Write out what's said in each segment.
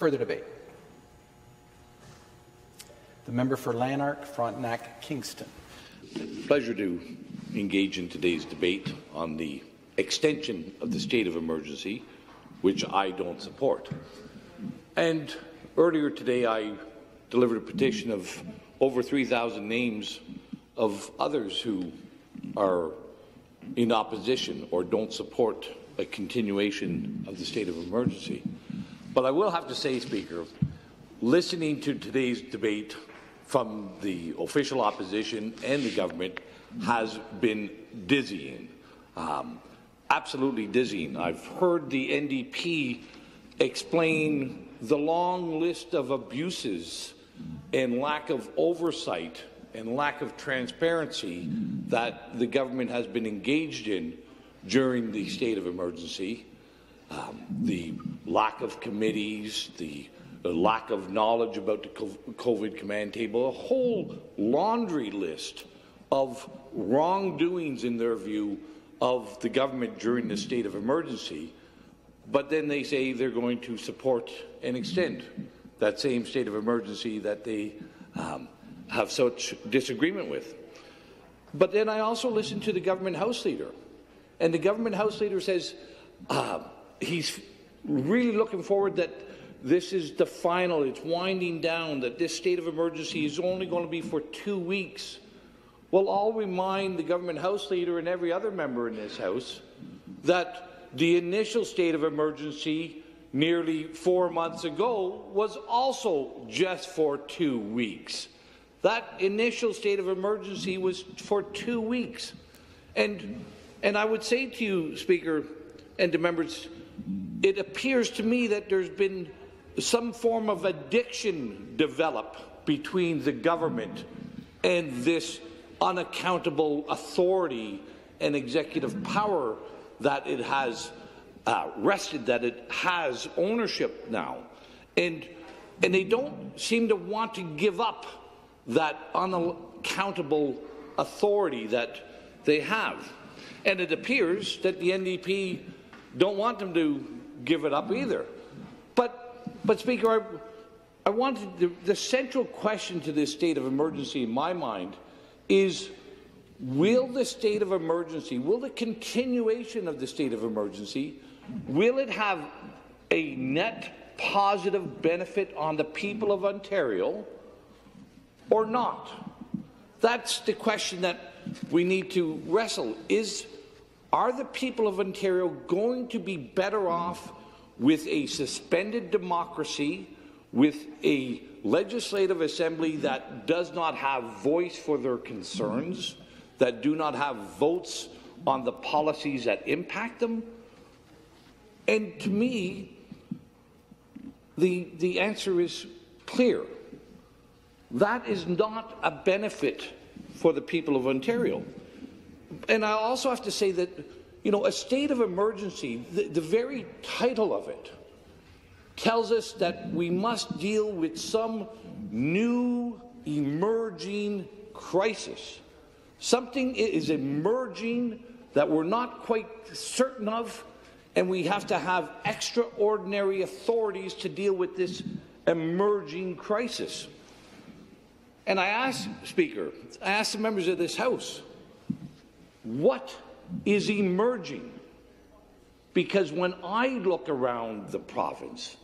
Further debate. The member for Lanark, Frontenac, Kingston. Pleasure to engage in today's debate on the extension of the state of emergency, which I don't support. And earlier today, I delivered a petition of over 3,000 names of others who are in opposition or don't support a continuation of the state of emergency. But I will have to say, Speaker, listening to today's debate from the official opposition and the government has been dizzying, um, absolutely dizzying. I've heard the NDP explain the long list of abuses and lack of oversight and lack of transparency that the government has been engaged in during the state of emergency, um, the lack of committees, the lack of knowledge about the COVID command table, a whole laundry list of wrongdoings in their view of the government during the state of emergency. But then they say they're going to support and extend that same state of emergency that they um, have such disagreement with. But then I also listen to the government House Leader, and the government House Leader says uh, he's really looking forward that this is the final, it's winding down, that this state of emergency is only going to be for two weeks. Well, I'll remind the government House Leader and every other member in this House that the initial state of emergency nearly four months ago was also just for two weeks. That initial state of emergency was for two weeks. And, and I would say to you, Speaker, and to members, it appears to me that there's been some form of addiction develop between the government and this unaccountable authority and executive power that it has uh, rested, that it has ownership now. And, and they don't seem to want to give up that unaccountable authority that they have. And it appears that the NDP don't want them to give it up mm. either. But, but Speaker, I, I wanted the, the central question to this state of emergency in my mind is will the state of emergency, will the continuation of the state of emergency, will it have a net positive benefit on the people of Ontario or not? That's the question that we need to wrestle. Is are the people of Ontario going to be better off with a suspended democracy, with a legislative assembly that does not have voice for their concerns, that do not have votes on the policies that impact them? And to me, the, the answer is clear. That is not a benefit for the people of Ontario. And I also have to say that you know, a state of emergency, the, the very title of it tells us that we must deal with some new emerging crisis. Something is emerging that we're not quite certain of, and we have to have extraordinary authorities to deal with this emerging crisis. And I ask, Speaker, I ask the members of this House, what is emerging. Because when I look around the province,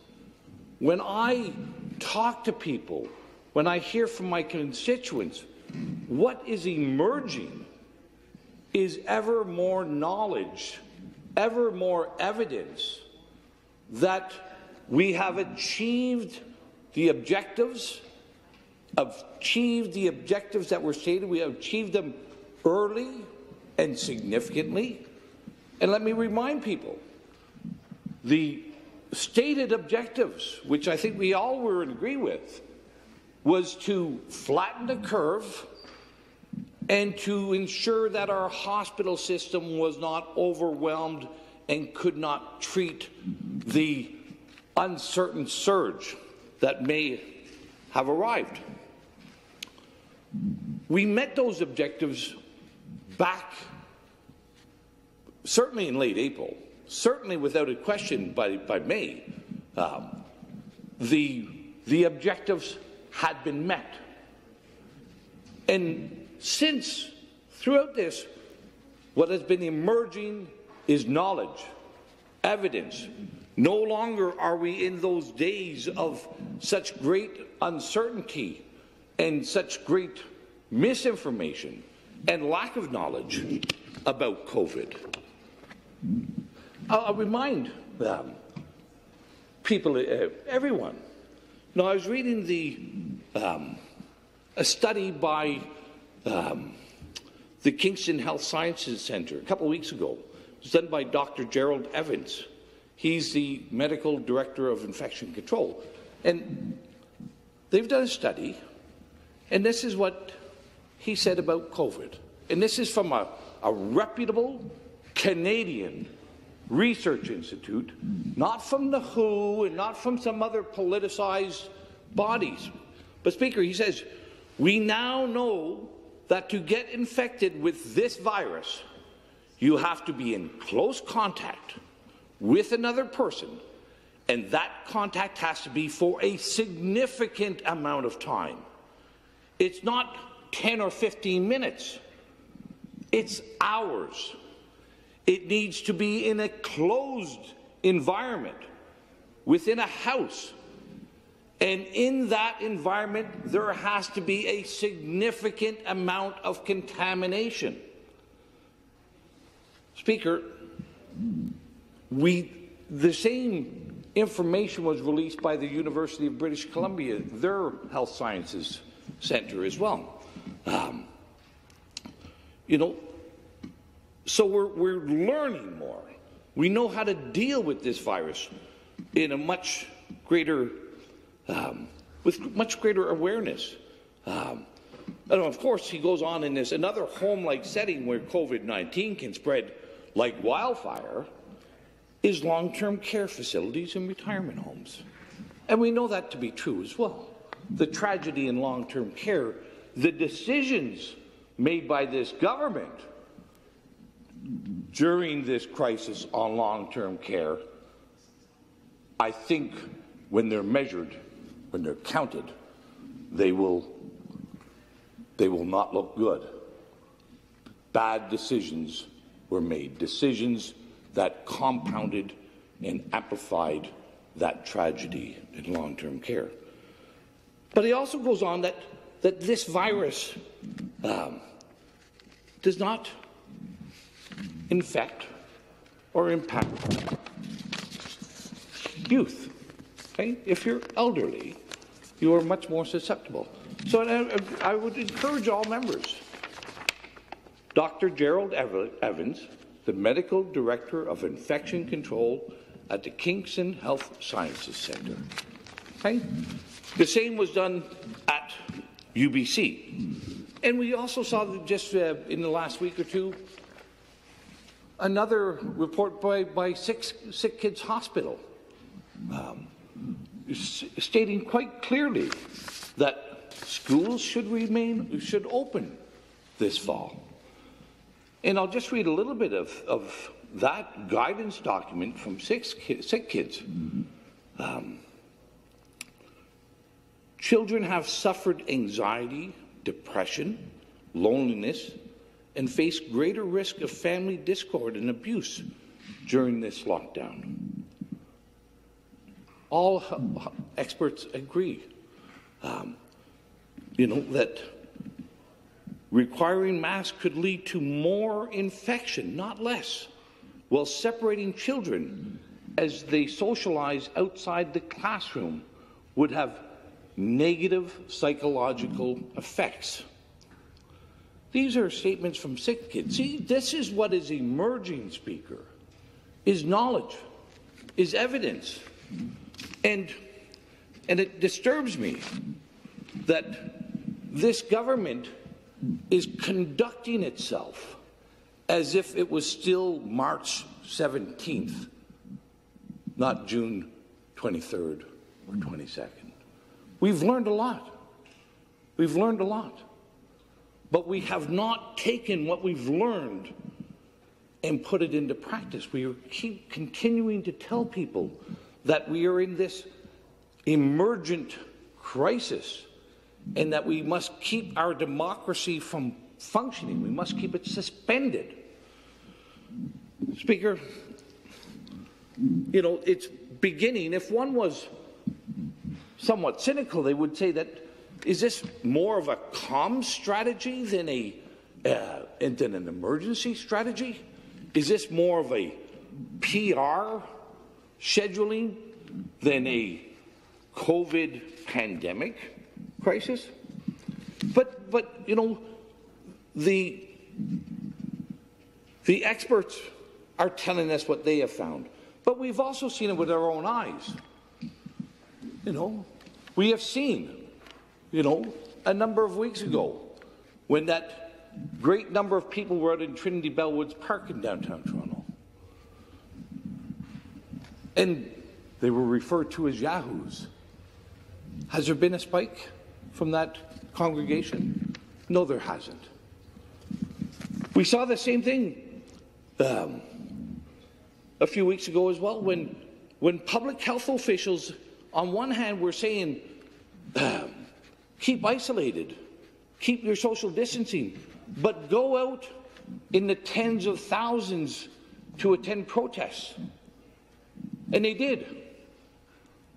when I talk to people, when I hear from my constituents, what is emerging is ever more knowledge, ever more evidence that we have achieved the objectives, achieved the objectives that were stated, we have achieved them early, and significantly. And let me remind people, the stated objectives, which I think we all were in agree with, was to flatten the curve and to ensure that our hospital system was not overwhelmed and could not treat the uncertain surge that may have arrived. We met those objectives back, certainly in late April, certainly without a question by, by May. Um, the, the objectives had been met. And since, throughout this, what has been emerging is knowledge, evidence. No longer are we in those days of such great uncertainty and such great misinformation and lack of knowledge about COVID. I'll, I'll remind them, people, uh, everyone. Now, I was reading the um, a study by um, the Kingston Health Sciences Centre a couple of weeks ago. It was done by Dr. Gerald Evans. He's the medical director of infection control. And they've done a study, and this is what he said about COVID. And this is from a, a reputable Canadian research institute, not from the WHO and not from some other politicized bodies. But, Speaker, he says, we now know that to get infected with this virus, you have to be in close contact with another person, and that contact has to be for a significant amount of time. It's not 10 or 15 minutes, it's hours. It needs to be in a closed environment, within a house. And in that environment, there has to be a significant amount of contamination. Speaker, we, the same information was released by the University of British Columbia, their health sciences center as well. Um, you know, so we're, we're learning more. We know how to deal with this virus in a much greater, um, with much greater awareness. Um, and of course, he goes on in this another home-like setting where COVID-19 can spread like wildfire is long-term care facilities and retirement homes. And we know that to be true as well. The tragedy in long-term care, the decisions made by this government during this crisis on long-term care, I think when they're measured, when they're counted, they will, they will not look good. Bad decisions were made, decisions that compounded and amplified that tragedy in long-term care. But he also goes on that, that this virus um, does not infect or impact youth. Okay? If you're elderly, you are much more susceptible. So I, I would encourage all members. Dr. Gerald Evans, the Medical Director of Infection Control at the Kingston Health Sciences Centre. Okay? The same was done UBC. And we also saw just uh, in the last week or two another report by, by Six, Sick Kids Hospital um, stating quite clearly that schools should remain, should open this fall. And I'll just read a little bit of, of that guidance document from six ki Sick Kids. Um, children have suffered anxiety, depression, loneliness, and face greater risk of family discord and abuse during this lockdown. All experts agree, um, you know, that requiring masks could lead to more infection, not less, while separating children as they socialize outside the classroom would have negative psychological effects. These are statements from sick kids. See, this is what is emerging, Speaker, is knowledge, is evidence. And, and it disturbs me that this government is conducting itself as if it was still March 17th, not June 23rd or 22nd. We've learned a lot. We've learned a lot. But we have not taken what we've learned and put it into practice. We keep continuing to tell people that we are in this emergent crisis and that we must keep our democracy from functioning. We must keep it suspended. Speaker, you know, it's beginning. If one was somewhat cynical, they would say that is this more of a calm strategy than a uh, than an emergency strategy? Is this more of a PR scheduling than a COVID pandemic crisis? But but you know the the experts are telling us what they have found. But we've also seen it with our own eyes. You know, we have seen, you know, a number of weeks ago when that great number of people were out in Trinity Bellwoods Park in downtown Toronto. And they were referred to as yahoos. Has there been a spike from that congregation? No, there hasn't. We saw the same thing um, a few weeks ago as well when, when public health officials, on one hand, we're saying, um, keep isolated, keep your social distancing, but go out in the tens of thousands to attend protests. And they did.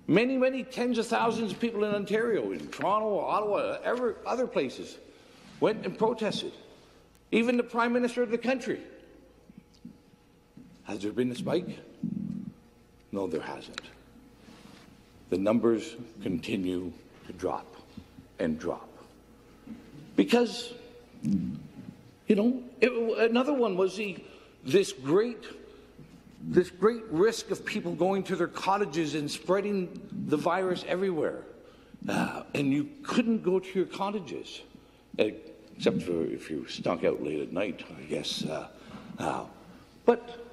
Many, many tens of thousands of people in Ontario, in Toronto, Ottawa, ever, other places went and protested. Even the Prime Minister of the country. Has there been a spike? No, there hasn't. The numbers continue to drop and drop. Because, you know, it, another one was the, this great this great risk of people going to their cottages and spreading the virus everywhere. Uh, and you couldn't go to your cottages, except for if you stunk out late at night, I guess. Uh, uh, but,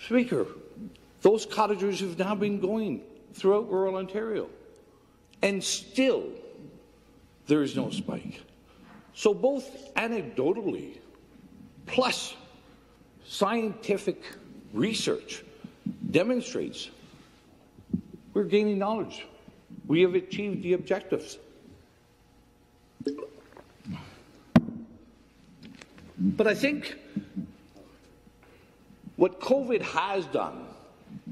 Speaker, those cottagers have now been going throughout rural Ontario, and still there is no spike. So, both anecdotally, plus scientific research demonstrates we're gaining knowledge. We have achieved the objectives. But I think what COVID has done,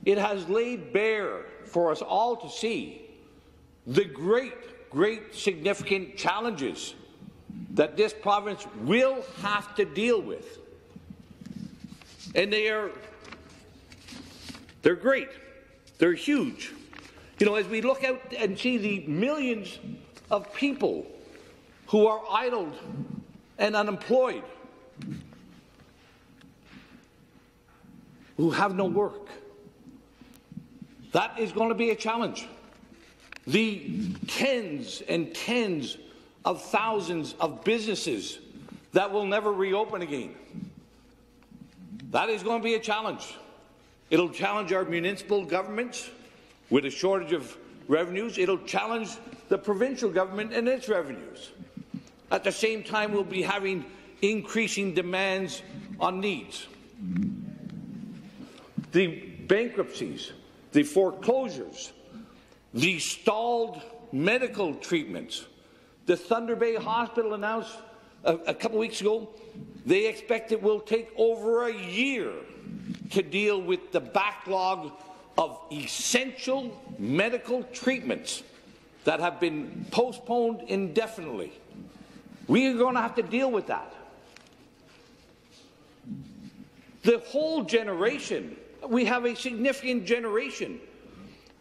it has laid bare for us all to see the great, great significant challenges that this province will have to deal with and they are they're great. They're huge. You know, as we look out and see the millions of people who are idled and unemployed, who have no work, that is going to be a challenge. The tens and tens of thousands of businesses that will never reopen again. That is going to be a challenge. It'll challenge our municipal governments with a shortage of revenues. It'll challenge the provincial government and its revenues. At the same time, we'll be having increasing demands on needs. The bankruptcies, the foreclosures, the stalled medical treatments. The Thunder Bay Hospital announced a, a couple weeks ago they expect it will take over a year to deal with the backlog of essential medical treatments that have been postponed indefinitely. We are going to have to deal with that. The whole generation, we have a significant generation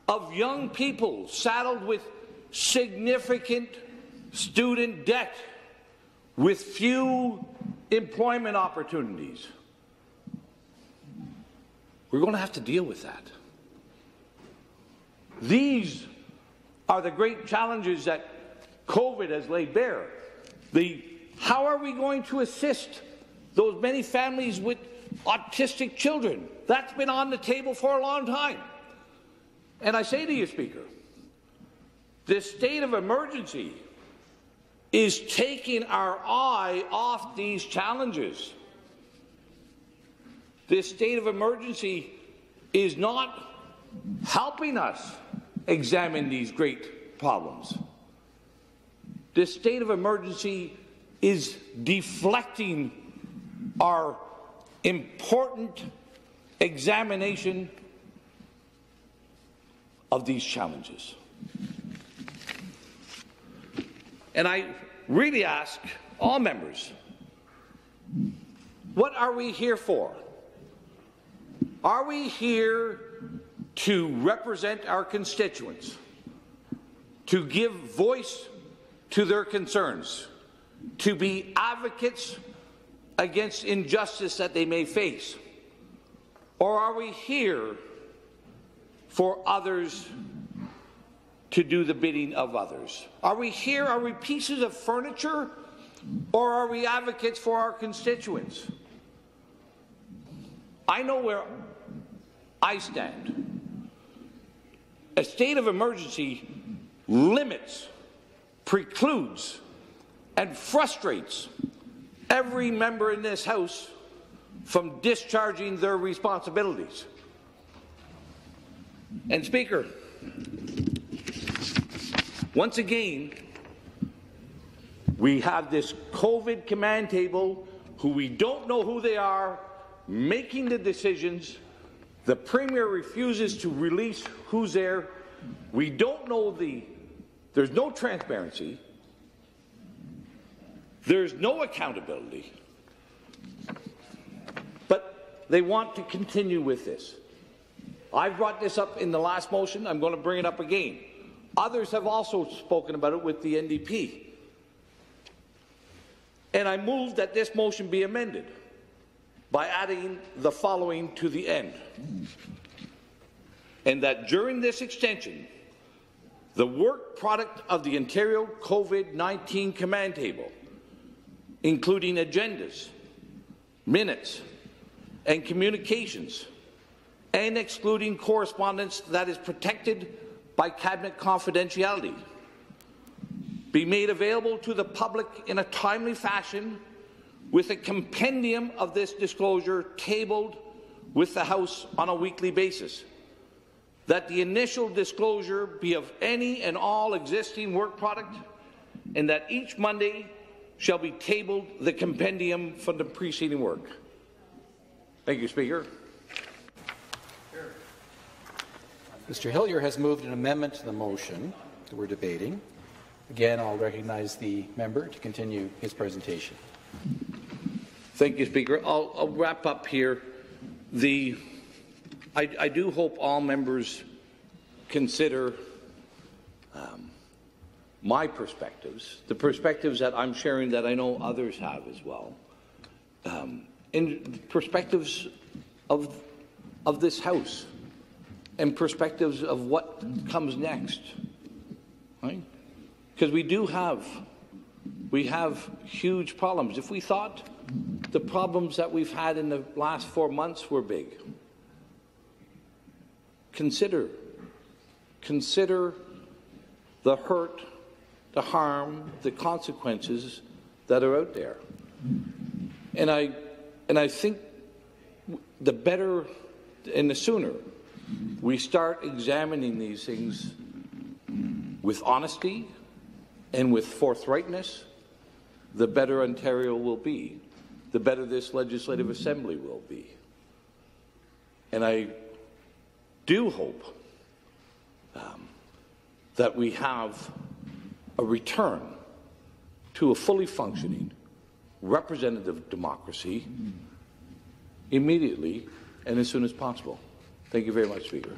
of young people saddled with significant student debt, with few employment opportunities. We're going to have to deal with that. These are the great challenges that COVID has laid bare. The, how are we going to assist those many families with autistic children? That's been on the table for a long time. And I say to you, Speaker, this state of emergency is taking our eye off these challenges. This state of emergency is not helping us examine these great problems. This state of emergency is deflecting our important examination of these challenges. And I really ask all members what are we here for? Are we here to represent our constituents, to give voice to their concerns, to be advocates against injustice that they may face? Or are we here for others to do the bidding of others? Are we here? Are we pieces of furniture? Or are we advocates for our constituents? I know where I stand. A state of emergency limits, precludes, and frustrates every member in this House from discharging their responsibilities. And Speaker, once again, we have this COVID command table who we don't know who they are, making the decisions. The Premier refuses to release who's there. We don't know the, there's no transparency. There's no accountability. But they want to continue with this. I brought this up in the last motion. I'm going to bring it up again. Others have also spoken about it with the NDP. And I move that this motion be amended by adding the following to the end. And that during this extension, the work product of the Ontario COVID-19 command table, including agendas, minutes, and communications, and excluding correspondence that is protected by cabinet confidentiality, be made available to the public in a timely fashion with a compendium of this disclosure tabled with the House on a weekly basis. That the initial disclosure be of any and all existing work product, and that each Monday shall be tabled the compendium from the preceding work. Thank you, Speaker. Mr. Hillier has moved an amendment to the motion that we're debating. Again, I'll recognize the member to continue his presentation. Thank you, Speaker. I'll, I'll wrap up here. The, I, I, do hope all members consider my perspectives, the perspectives that I'm sharing that I know others have as well, um, and perspectives of, of this House and perspectives of what comes next. Right? Because we do have, we have huge problems. If we thought the problems that we've had in the last four months were big, consider, consider the hurt, the harm, the consequences that are out there. And I, and I think the better and the sooner we start examining these things with honesty and with forthrightness, the better Ontario will be, the better this Legislative Assembly will be. And I do hope um, that we have a return to a fully functioning representative democracy immediately and as soon as possible. Thank you very much, Speaker.